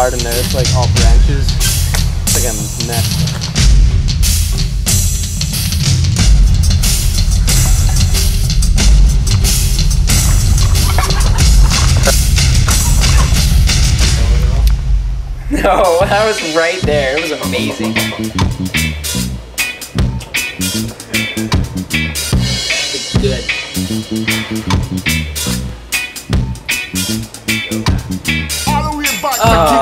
hard in there. It's like all branches. It's like a mess. No, that was right there. It was amazing. Good. All